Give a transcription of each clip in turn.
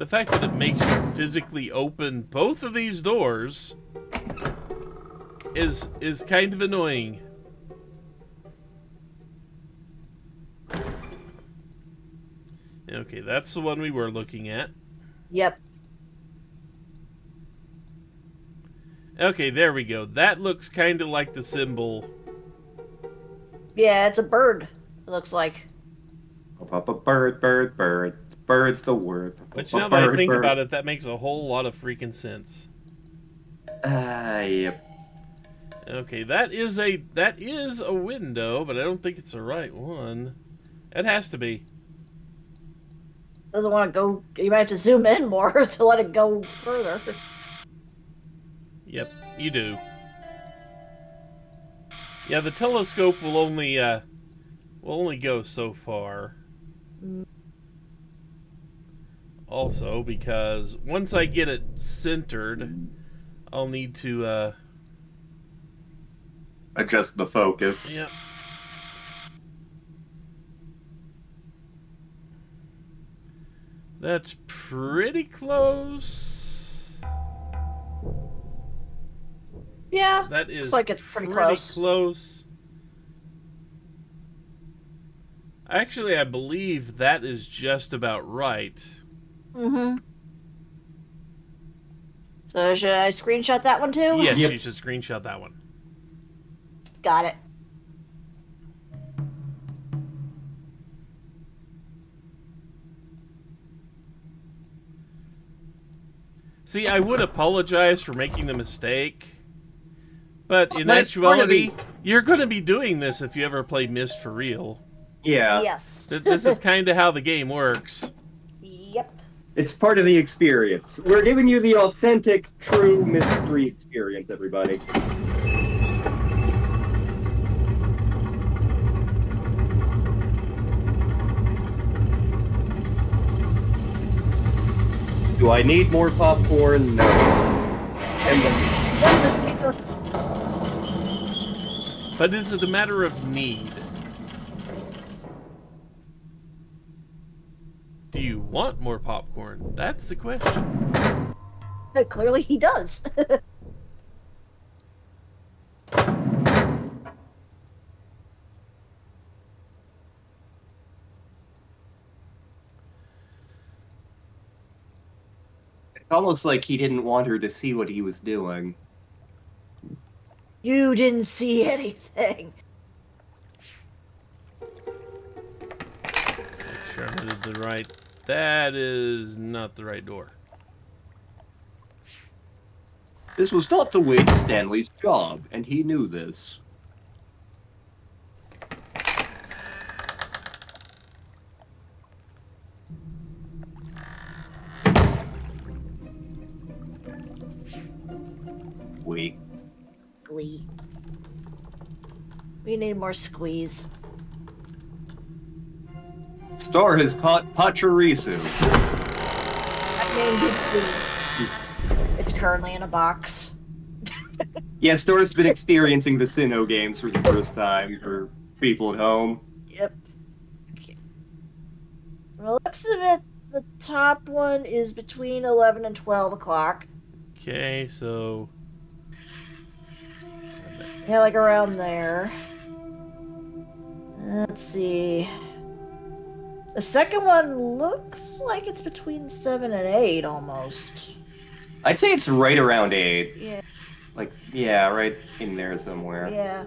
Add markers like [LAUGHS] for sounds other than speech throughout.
the fact that it makes you physically open both of these doors is is kind of annoying. Okay, that's the one we were looking at. Yep. Okay, there we go. That looks kind of like the symbol. Yeah, it's a bird. It looks like. Bird, bird, bird. Bird's the word. But now that I think about it, that makes a whole lot of freaking sense. Ah, uh, yep. Okay, that is a that is a window, but I don't think it's the right one. It has to be. Doesn't want to go. You might have to zoom in more [LAUGHS] to let it go further. Yep, you do. Yeah, the telescope will only uh, will only go so far. Mm. Also, because once I get it centered, I'll need to uh, adjust the focus. Yep. That's pretty close. Yeah. That is looks like it's pretty, pretty close. close. Actually, I believe that is just about right. Mm-hmm. So should I screenshot that one too? Yes, yep. you should screenshot that one. Got it. See, I would apologize for making the mistake, but in but actuality, you're going to be doing this if you ever play Myst for real. Yeah. Yes. this is [LAUGHS] kind of how the game works. Yep. It's part of the experience. We're giving you the authentic, true mystery experience, everybody. Do I need more popcorn? No. But is it a matter of need? Want more popcorn? That's the question. Clearly he does. [LAUGHS] It's almost like he didn't want her to see what he was doing. You didn't see anything. Sure, I did the right. That is not the right door. This was not the way to Stanley's job, and he knew this. Glee. Glee. We need more squeeze. Star has caught Pachirisu. It's currently in a box. [LAUGHS] yeah, Star's been experiencing the Sinnoh games for the first time for people at home. Yep. Okay. Well, looks of it, the top one is between 11 and 12 o'clock. Okay, so yeah, like around there. Let's see. The second one looks like it's between seven and eight almost. I'd say it's right around eight. Yeah. Like, yeah, right in there somewhere. Yeah.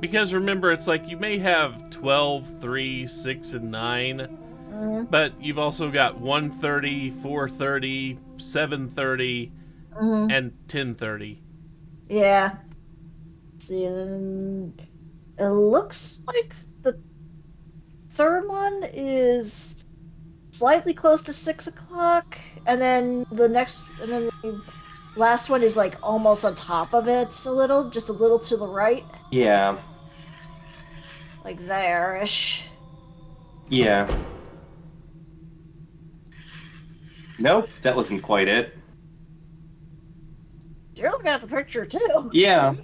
Because remember, it's like you may have 12, 3, 6, and 9, mm-hmm. but you've also got 130, 430, 730, mm-hmm. and 1030. Yeah see, and it looks like the third one is slightly close to six o'clock, and then the next, and then the last one is like almost on top of it a little, just a little to the right. Yeah. Like there ish. Yeah. Nope, that wasn't quite it. You're looking at the picture too. Yeah.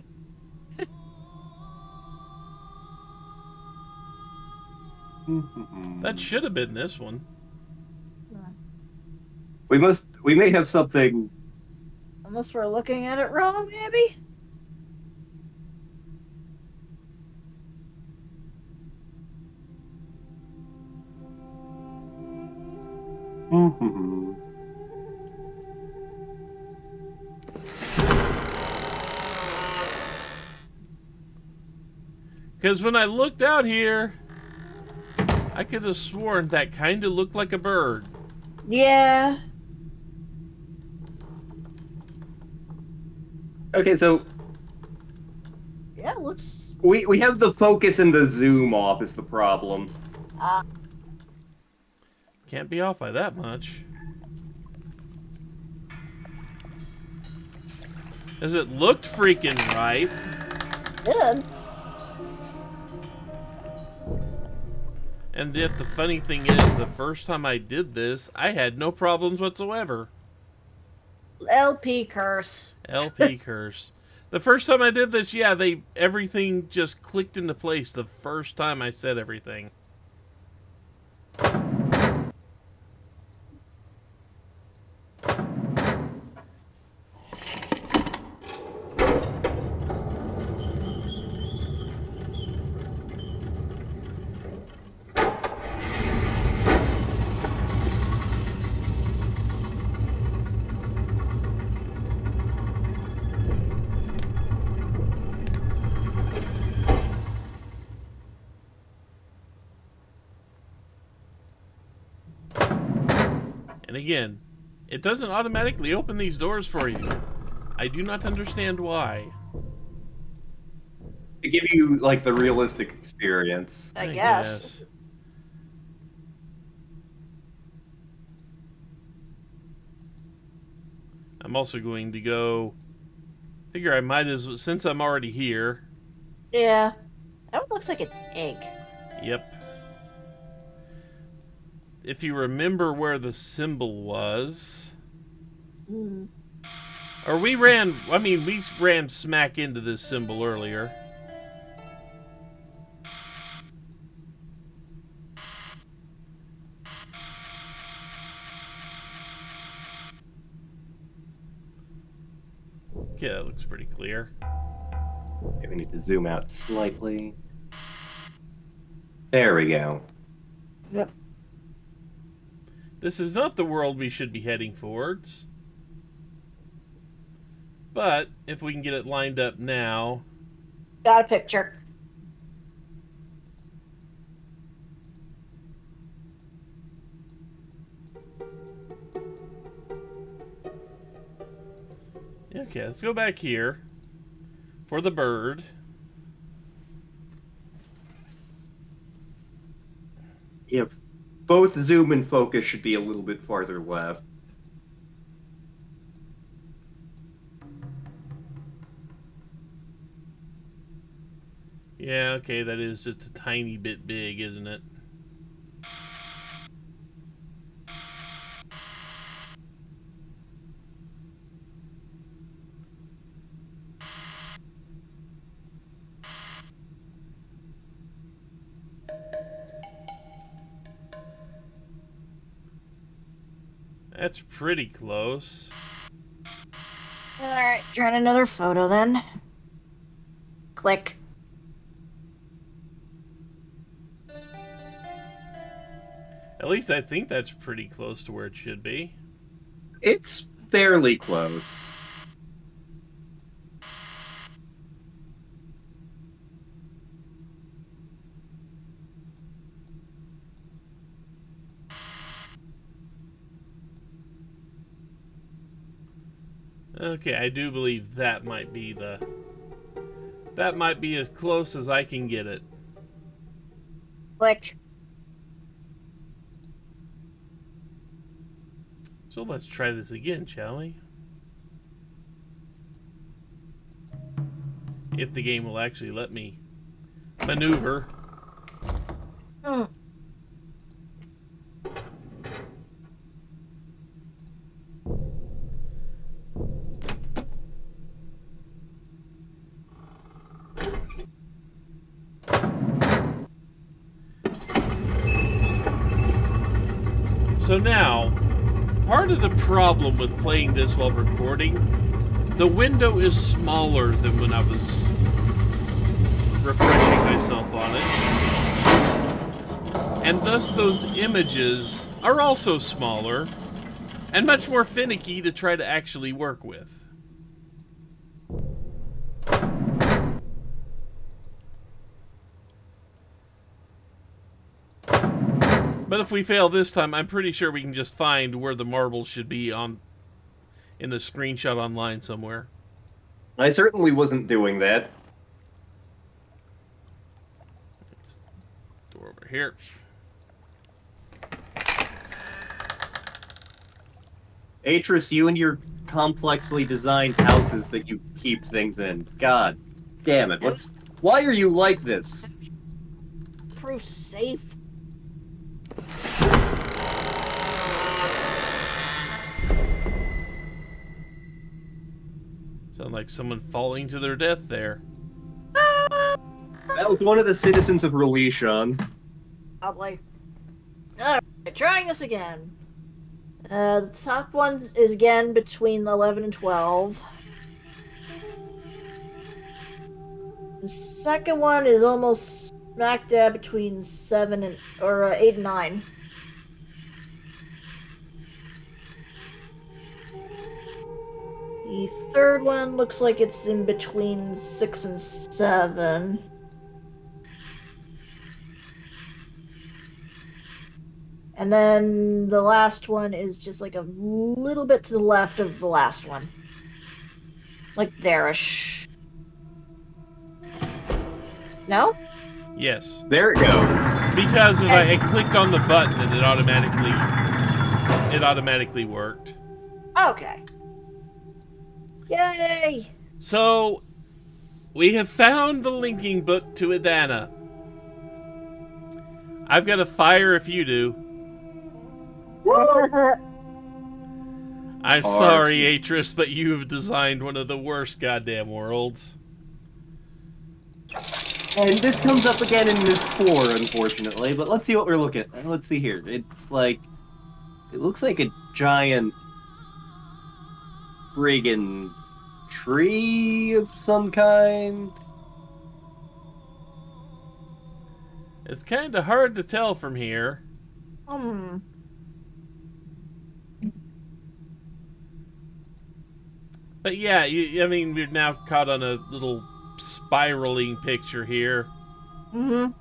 That should have been this one. We must. We may have something. Unless we're looking at it wrong, maybe? [LAUGHS] Mm-hmm. Because when I looked out here, I could have sworn that kind of looked like a bird. Yeah. Okay, so Yeah, looks. we we have the focus and the zoom off is the problem. Uh, Can't be off by that much. As it looked freaking right. good. And yet the funny thing is, the first time I did this, I had no problems whatsoever. LP curse. LP [LAUGHS] curse. The first time I did this, yeah, they everything just clicked into place the first time I said everything. And again, it doesn't automatically open these doors for you. I do not understand why. To give you like the realistic experience. I, guess. I'm also going to go. Figure I might as well, since I'm already here. Yeah. That one looks like an egg. Yep. If you remember where the symbol was, Mm. or we ran, I mean, we ran smack into this symbol earlier. Okay, that looks pretty clear. Okay, we need to zoom out slightly. There we go. Yep. This is not the world we should be heading towards. But if we can get it lined up now, Got a picture. okay, let's go back here for the bird. If both zoom and focus should be a little bit farther left. Yeah, okay, that is just a tiny bit big, isn't it? Pretty close. Alright, trying another photo then. Click. At least I think that's pretty close to where it should be. It's fairly close. Okay, I do believe that might be the... That might be as close as I can get it. Click. So let's try this again, shall we? If the game will actually let me maneuver. [GASPS] Hmm. So now, part of the problem with playing this while recording, the window is smaller than when I was refreshing myself on it. And thus those images are also smaller and much more finicky to try to actually work with. But if we fail this time, I'm pretty sure we can just find where the marbles should be on in the screenshot online somewhere. I certainly wasn't doing that. Door over here. Atrus, you and your complexly designed houses that you keep things in. God damn it. What's why are you like this? Proof safe. Sound like someone falling to their death there. That was one of the citizens of Releeshahn. Probably. Alright, trying this again. Uh, the top one is again between 11 and 12. The second one is almost smack dab between 7 and, or uh, 8 and 9. The third one looks like it's in between 6 and 7. And then the last one is just like a little bit to the left of the last one. Like there-ish. No? Yes. There it goes. Because if I, I clicked on the button and it automatically it automatically worked. Okay. Yay! So we have found the linking book to Edanna. I've got a fire if you do. [LAUGHS] I'm sorry, gee. Atrus, but you've designed one of the worst goddamn worlds. And this comes up again in this four, unfortunately. But let's see what we're looking at. Let's see here. It's like it looks like a giant friggin' tree of some kind. It's kind of hard to tell from here. Hmm. But yeah, you, I mean, we're now caught on a little spiraling picture here. Mm-hmm.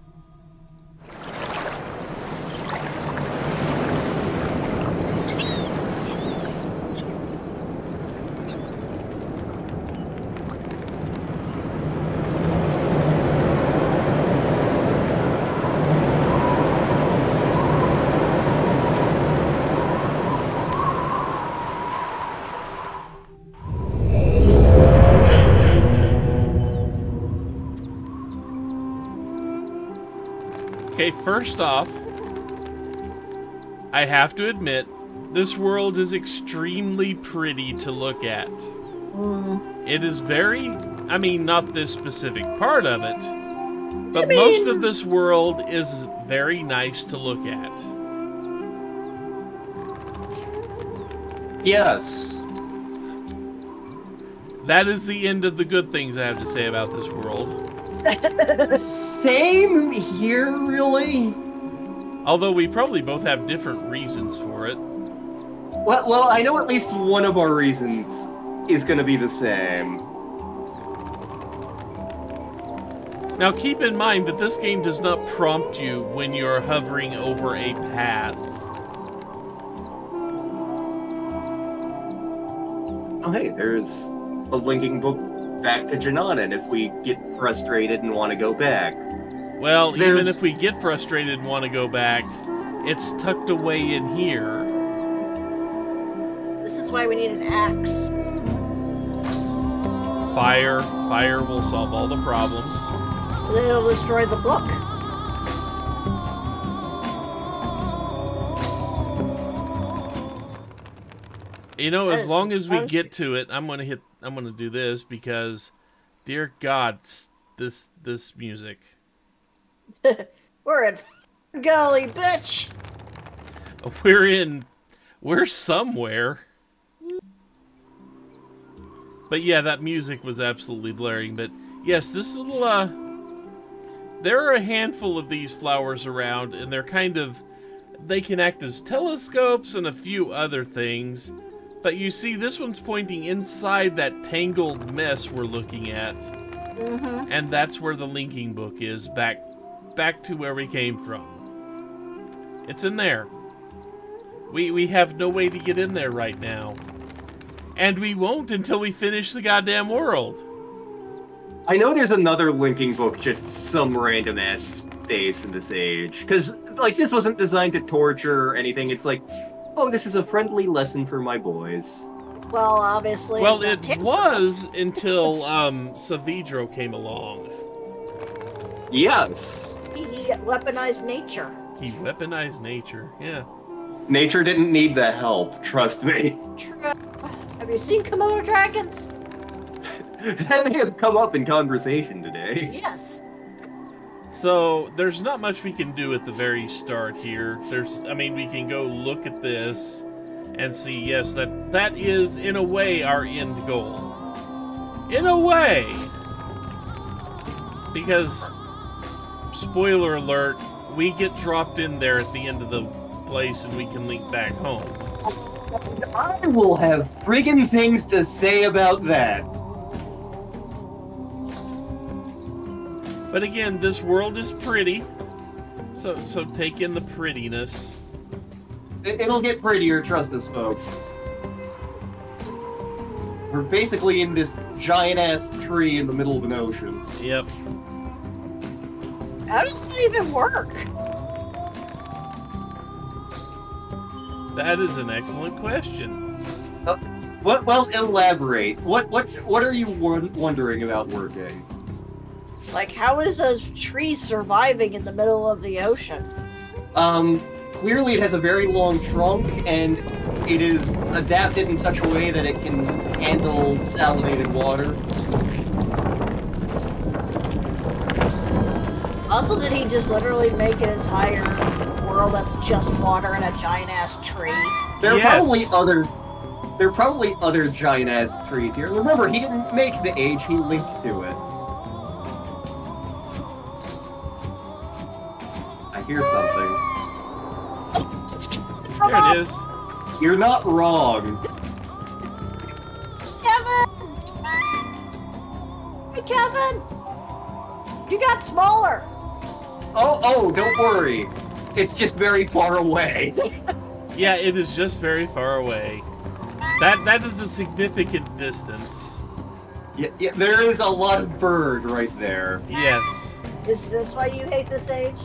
First off, I have to admit, this world is extremely pretty to look at. Mm. It is very, I mean, not this specific part of it, but I mean- most of this world is very nice to look at. Yes. That is the end of the good things I have to say about this world. Same here, really. Although we probably both have different reasons for it. Well, well, I know at least one of our reasons is going to be the same. Now keep in mind that this game does not prompt you when you're hovering over a path. Oh, hey, there's a linking book back to J'nanin if we get frustrated and want to go back. Well, even if we get frustrated and want to go back, it's tucked away in here. This is why we need an axe. Fire, fire will solve all the problems. Then it'll destroy the book. You know, as long as we get to it, I'm gonna hit. I'm gonna do this because, dear God, this this music. [LAUGHS] We're in gully, bitch. [LAUGHS] We're in, we're somewhere. But yeah, that music was absolutely blaring. But yes, this little, uh, there are a handful of these flowers around, and they're kind of, they can act as telescopes and a few other things. But you see, this one's pointing inside that tangled mess we're looking at. Mm-hmm. And that's where the linking book is, back back to where we came from. It's in there. We we have no way to get in there right now. And we won't until we finish the goddamn world. I know there's another linking book, just some random ass space in this age. Because, like, this wasn't designed to torture or anything. It's like, oh, this is a friendly lesson for my boys. Well, obviously. Well, it Tim- was until [LAUGHS] um Saavedro came along. Yes. He weaponized nature. He weaponized nature. Yeah. Nature didn't need the help, trust me. True. Have you seen Komodo dragons? that may have come up in conversation today. Yes. So there's not much we can do at the very start here. There's, I mean, we can go look at this and see. Yes, that that is in a way our end goal. In a way, because spoiler alert, we get dropped in there at the end of the place and we can link back home. I will have friggin' things to say about that. But again, this world is pretty, so so take in the prettiness. It- It'll get prettier, trust us, folks. We're basically in this giant ass tree in the middle of an ocean. Yep. How does it even work? That is an excellent question. Uh, what? Well, elaborate. What? What? What are you wondering about working? Like, how is a tree surviving in the middle of the ocean? Um, clearly it has a very long trunk, and it is adapted in such a way that it can handle salinated water. Also, did he just literally make an entire world that's just water and a giant ass tree? There are Yes. probably other. There are probably other giant ass trees here. Remember, he didn't make the age; he linked to it. Hear something. It's coming from There it is. You're not wrong. Kevin! Hey, Kevin! You got smaller! Oh, oh, don't worry. It's just very far away. [LAUGHS] Yeah, it is just very far away. That that is a significant distance. yeah, yeah, there is a lot of bird right there. Yes. Is this why you hate this age?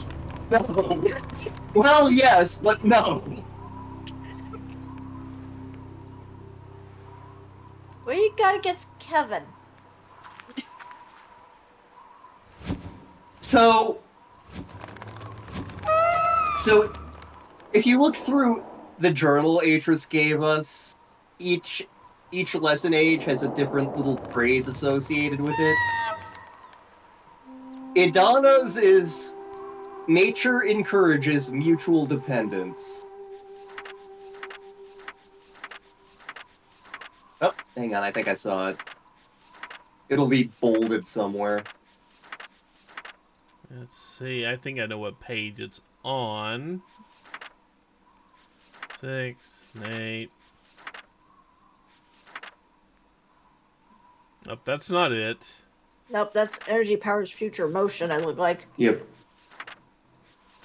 No. [LAUGHS] Well, yes, but no. What do you got against Kevin? So, so if you look through the journal Atrus gave us, each each lesson age has a different little phrase associated with it. Edanna's is nature encourages mutual dependence. Oh, hang on, I think I saw it. It'll be bolded somewhere. Let's see. I think I know what page it's on. Six, eight. Nope, that's not it. Nope, that's energy powers future motion, I look like. Yep.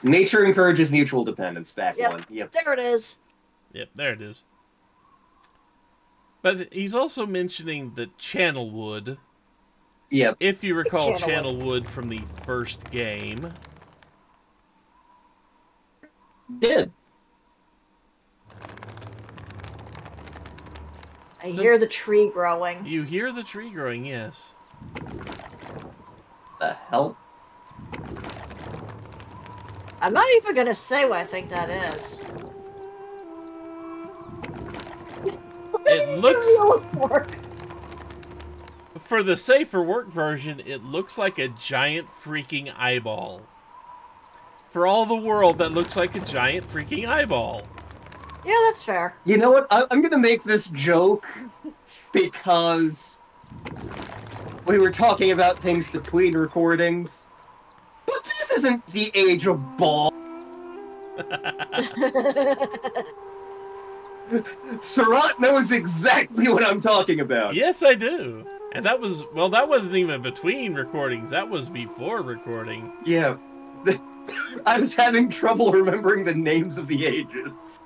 Nature encourages mutual dependence. Back Yep. one. Yep. There it is. Yep, there it is. But he's also mentioning the Channelwood. Yep. If you recall Channelwood. channel wood from the first game. Did. I hear the tree growing. You hear the tree growing, yes. The hell? I'm not even gonna say what I think that is. [LAUGHS] It looks Real work. For the safer work version, it looks like a giant freaking eyeball. For all the world, that looks like a giant freaking eyeball. Yeah, that's fair. You know what? I- I'm gonna make this joke [LAUGHS] because we were talking about things between recordings. But this isn't the age of ball. Suraht knows exactly what I'm talking about. Yes, I do. And that was well, that wasn't even between recordings. That was before recording. Yeah. [LAUGHS] I was having trouble remembering the names of the ages.